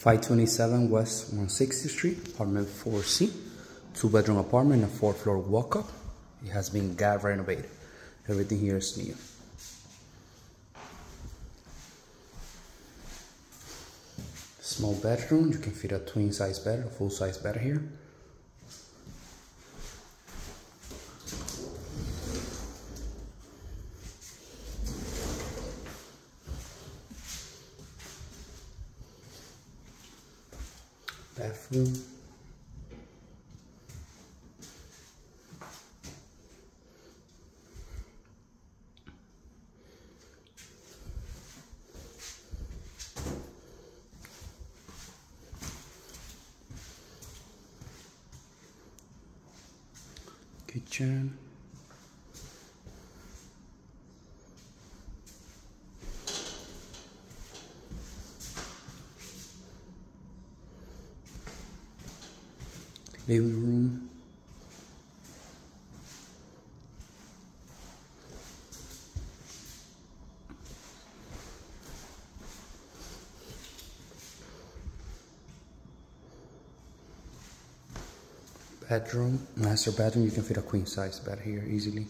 527 West 160th Street, apartment 4C, two bedroom apartment, a four floor walk up. It has been gas renovated. Everything here is new. Small bedroom, you can fit a twin size bed, a full size bed here. Bathroom. Kitchen. Room. Bedroom, master bedroom, you can fit a queen size bed here easily.